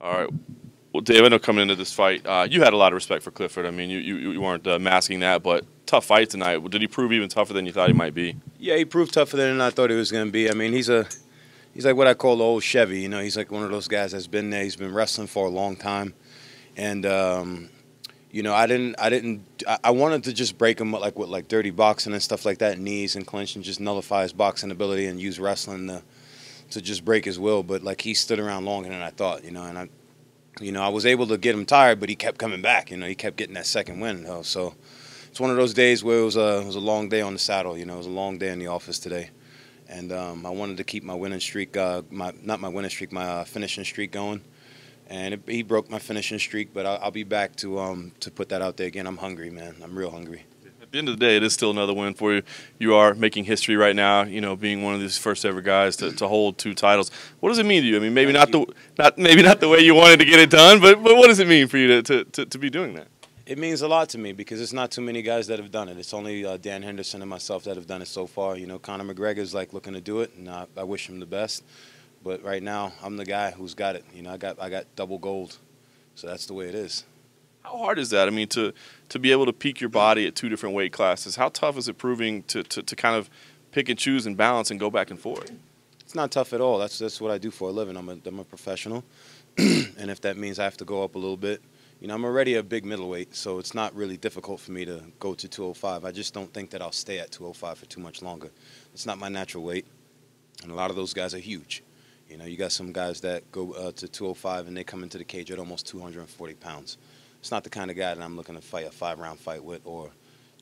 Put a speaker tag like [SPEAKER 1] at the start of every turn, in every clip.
[SPEAKER 1] All right. Well, Dave, I know coming into this fight, uh, you had a lot of respect for Clifford. I mean, you, you, you weren't uh, masking that, but tough fight tonight. Did he prove even tougher than you thought he might be?
[SPEAKER 2] Yeah, he proved tougher than I thought he was going to be. I mean, he's a he's like what I call the old Chevy. You know, he's like one of those guys that's been there. He's been wrestling for a long time, and um, you know, I didn't I didn't I, wanted to just break him like with like dirty boxing and stuff like that, knees and clinch, and just nullify his boxing ability and use wrestling to to just break his will. But like he stood around longer than I thought. You know, and I you know, I was able to get him tired, but he kept coming back. You know, he kept getting that second win. So it's one of those days where it was a it was a long day on the saddle. You know, it was a long day in the office today, and um, I wanted to keep my winning streak, uh, my not my winning streak, my uh, finishing streak going. And it, he broke my finishing streak, but I'll, I'll be back to um, to put that out there again. I'm hungry, man. I'm real hungry
[SPEAKER 1] at the end of the day, it is still another win for you. You are making history right now. You know, being one of these first ever guys to, to hold two titles. What does it mean to you? I mean, maybe not the not maybe not the way you wanted to get it done, but but what does it mean for you to to, to, to be doing that?
[SPEAKER 2] It means a lot to me because it's not too many guys that have done it. It's only uh, Dan Henderson and myself that have done it so far. You know, Conor McGregor's like looking to do it, and I, I wish him the best. But right now, I'm the guy who's got it. You know, I got I got double gold, so that's the way it is.
[SPEAKER 1] How hard is that? I mean, to to be able to peak your body at two different weight classes, how tough is it proving to, to, to kind of pick and choose and balance and go back and forth?
[SPEAKER 2] It's not tough at all. That's that's what I do for a living. I'm a I'm a professional, and if that means I have to go up a little bit, you know, I'm already a big middleweight, so it's not really difficult for me to go to 205. I just don't think that I'll stay at 205 for too much longer. It's not my natural weight, and a lot of those guys are huge. You know, you got some guys that go uh, to 205 and they come into the cage at almost 240 pounds it's not the kind of guy that I'm looking to fight a five round fight with or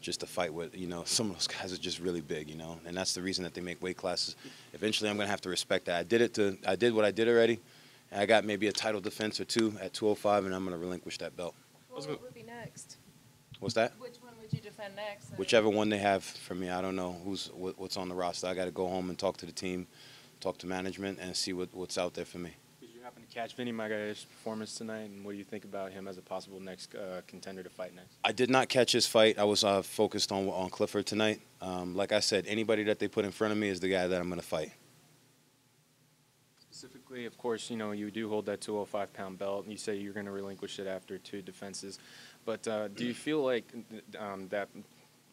[SPEAKER 2] just to fight with. You know, some of those guys are just really big. You know, and that's the reason that they make weight classes. Eventually, I'm gonna have to respect that. I did it to. I did what I did already. And I got maybe a title defense or two at 205, and I'm gonna relinquish that belt.
[SPEAKER 3] Well, what would be next?
[SPEAKER 2] What's that?
[SPEAKER 3] Which one would you defend next?
[SPEAKER 2] Whichever one they have for me. I don't know who's what's on the roster. I got to go home and talk to the team, talk to management, and see what, what's out there for me
[SPEAKER 4] happen to catch Vinny Magalhães's performance tonight, and what do you think about him as a possible next uh, contender to fight next?
[SPEAKER 2] I did not catch his fight. I was uh, focused on on Clifford tonight. Um, like I said, anybody that they put in front of me is the guy that I'm going to fight.
[SPEAKER 4] Specifically, of course, you know you do hold that 205 pound belt, and you say you're going to relinquish it after two defenses. But uh, do you feel like um, that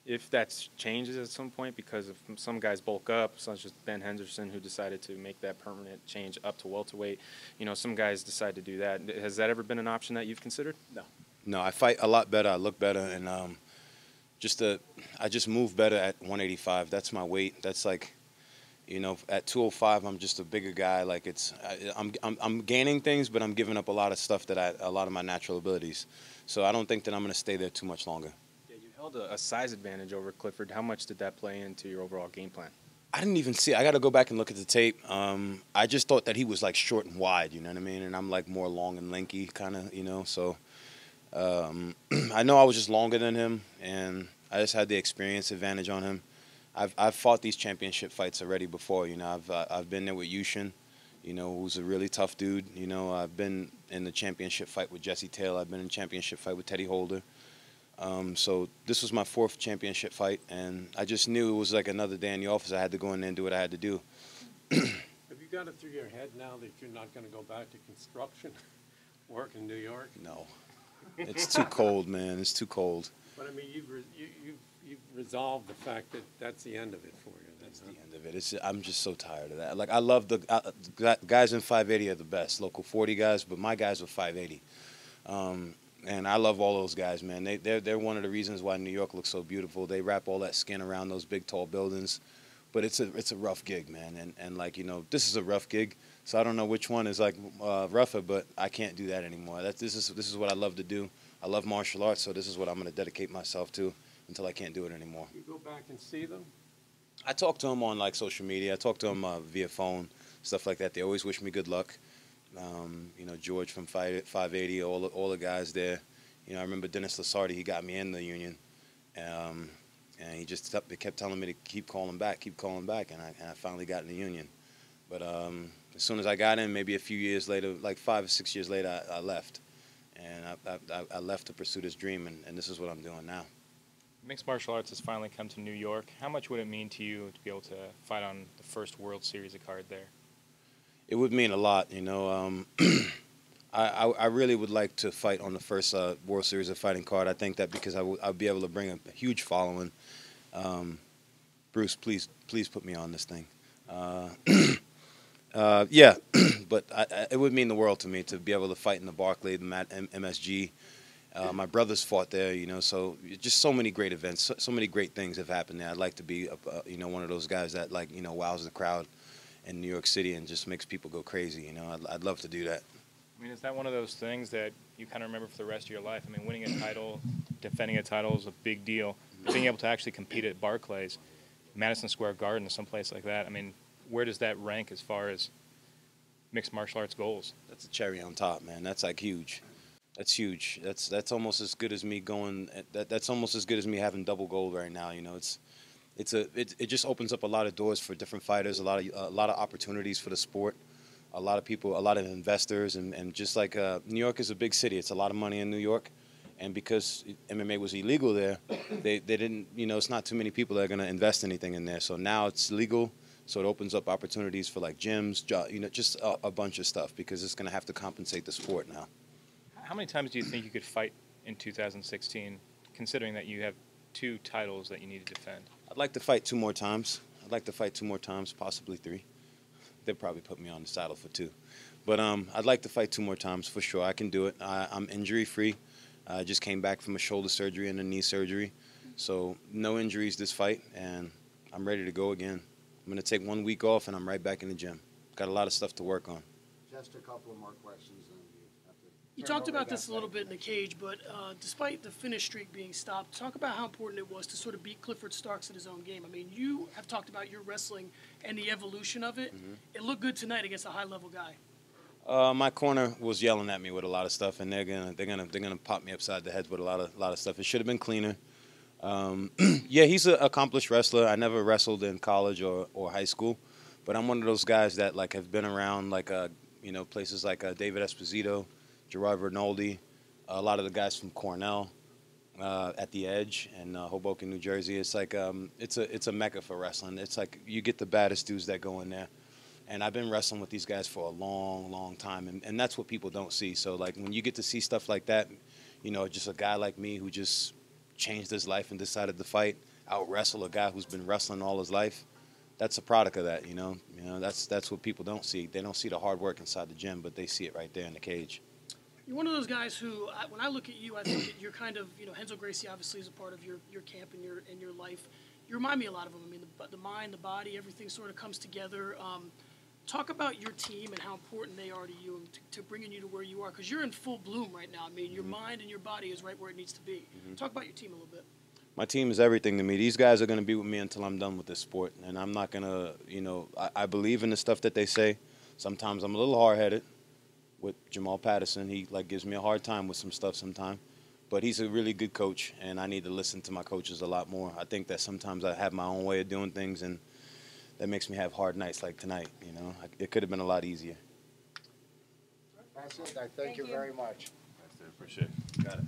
[SPEAKER 4] if that changes at some point because if some guys bulk up, such as Ben Henderson, who decided to make that permanent change up to welterweight. You know, some guys decide to do that. Has that ever been an option that you've considered?
[SPEAKER 2] No. No, I fight a lot better. I look better, and um, just a, I just move better at 185. That's my weight. That's like, you know, at 205, I'm just a bigger guy. Like it's, I, I'm, I'm, I'm gaining things, but I'm giving up a lot of stuff that I, a lot of my natural abilities. So I don't think that I'm going to stay there too much longer
[SPEAKER 4] held a, a size advantage over Clifford. How much did that play into your overall game plan?
[SPEAKER 2] I didn't even see. I got to go back and look at the tape. Um, I just thought that he was like short and wide. You know what I mean? And I'm like more long and lanky, kind of. You know, so um, I know I was just longer than him, and I just had the experience advantage on him. I've I've fought these championship fights already before. You know, I've uh, I've been there with Yushin, you know, who's a really tough dude. You know, I've been in the championship fight with Jesse Taylor. I've been in championship fight with Teddy Holder. Um, so this was my fourth championship fight, and I just knew it was like another day in the office. I had to go in there and do what I had to do.
[SPEAKER 5] Have you got it through your head now that you're not going to go back to construction work in New York?
[SPEAKER 2] No, it's too cold, man. It's too cold.
[SPEAKER 5] But I mean, you've re- you, you've, you've resolved the fact that that's the end of it for you.
[SPEAKER 2] That's the end of it. It's I'm just so tired of that. Like I love the uh, guys in 580 are the best, local 40 guys, but my guys are 580. Um, and I love all those guys, man. They they're they're one of the reasons why New York looks so beautiful. They wrap all that skin around those big tall buildings, but it's a it's a rough gig, man. And and like you know, this is a rough gig. So I don't know which one is like uh, rougher, but I can't do that anymore. That this is this is what I love to do. I love martial arts, so this is what I'm going to dedicate myself to until I can't do it anymore.
[SPEAKER 5] You go back and see them.
[SPEAKER 2] I talk to them on like social media. I talk to them uh, via phone, stuff like that. They always wish me good luck. Um, you know, George from 580, all the, all the guys there. You know, I remember Dennis Lasardi, he got me in the union. Um, and he just kept telling me to keep calling back, keep calling back, and I, and I finally got in the union. But um, as soon as I got in, maybe a few years later, like five or six years later, I, I left. And I, I, I, left to pursue this dream, and, and this is what I'm doing now.
[SPEAKER 6] Mixed martial arts has finally come to New York. How much would it mean to you to be able to fight on the first World Series of card there?
[SPEAKER 2] It would mean a lot, you know. Um, I, I, I really would like to fight on the first uh, World Series of Fighting card. I think that because I w- I'll be able to bring a huge following. Um, Bruce, please, please put me on this thing. Uh, uh, yeah, but I, I, it would mean the world to me to be able to fight in the Barclay, the Mat- M- MSG. Uh, my brothers fought there, you know, so just so many great events, so, so many great things have happened there. I'd like to be, you know, one of those guys that like, you know, wows the crowd in New York City and just makes people go crazy. You know, I'd, I'd love to do that.
[SPEAKER 6] I mean, is that one of those things that you kind of remember for the rest of your life? I mean, winning a title, defending a title is a big deal. Being able to actually compete at Barclays, Madison Square Garden, someplace like that. I mean, where does that rank as far as mixed martial arts goals?
[SPEAKER 2] That's a cherry on top, man. That's like huge. That's huge. That's that's almost as good as me going. That that's almost as good as me having double gold right now. You know, it's it's a it, it just opens up a lot of doors for different fighters, a lot of a lot of opportunities for the sport, a lot of people, a lot of investors, and and just like uh, New York is a big city. It's a lot of money in New York, and because MMA was illegal there, they they didn't. You know, it's not too many people that are going to invest anything in there. So now it's legal. So it opens up opportunities for like gyms, you know, just a, a bunch of stuff because it's going to have to compensate the sport now.
[SPEAKER 6] How many times do you think you could fight in 2016, considering that you have two titles that you need to defend?
[SPEAKER 2] I'd like to fight two more times. I'd like to fight two more times, possibly three. They'll probably put me on the saddle for two. But um, I'd like to fight two more times for sure. I can do it. I, I'm injury free. I just came back from a shoulder surgery and a knee surgery. So no injuries this fight, and I'm ready to go again. I'm going to take one week off, and I'm right back in the gym. Got a lot of stuff to work on.
[SPEAKER 7] Just a couple more questions, you have to.
[SPEAKER 8] You
[SPEAKER 7] turn
[SPEAKER 8] talked about this a little bit in the cage, but uh, despite the finish streak being stopped, talk about how important it was to sort of beat Clifford Starks in his own game. I mean, you have talked about your wrestling and the evolution of it.
[SPEAKER 2] Mm-hmm.
[SPEAKER 8] It looked good tonight against a high level guy.
[SPEAKER 2] Uh, my corner was yelling at me with a lot of stuff, and they're gonna they're gonna they're gonna pop me upside the head with a lot of lot of stuff. It should have been cleaner. Um, yeah, he's an accomplished wrestler. I never wrestled in college or, or high school, but I'm one of those guys that like have been around like uh, you know places like uh, David Esposito, Gerard Rinaldi, a lot of the guys from Cornell, uh, at the Edge and uh, Hoboken, New Jersey. It's like um, it's a it's a mecca for wrestling. It's like you get the baddest dudes that go in there. And I've been wrestling with these guys for a long, long time, and, and that's what people don't see. So like when you get to see stuff like that, you know, just a guy like me who just changed his life and decided to fight, out wrestle a guy who's been wrestling all his life. That's a product of that, you know. You know, that's that's what people don't see. They don't see the hard work inside the gym, but they see it right there in the cage.
[SPEAKER 8] You're one of those guys who, I, when I look at you, I think that you're kind of, you know, Renzo Gracie obviously is a part of your, your camp and your and your life. You remind me a lot of them. I mean, the, the mind, the body, everything sort of comes together. Um, talk about your team and how important they are to you and to, to bringing you to where you are because you're in full bloom right now. I mean, your mind and your body is right where it needs to be. Talk about your team a little bit.
[SPEAKER 2] my team is everything to me. These guys are going to be with me until I'm done with this sport, and I'm not going to, you know, I, I believe in the stuff that they say. Sometimes I'm a little hard headed with Jamal Patterson. He like gives me a hard time with some stuff sometimes, but he's a really good coach, and I need to listen to my coaches a lot more. I think that sometimes I have my own way of doing things, and that makes me have hard nights like tonight. You know, I- it could have been a lot easier.
[SPEAKER 7] That's it, I thank
[SPEAKER 3] Thank
[SPEAKER 7] you
[SPEAKER 3] you.
[SPEAKER 7] very much.
[SPEAKER 1] I appreciate it.
[SPEAKER 2] Got it.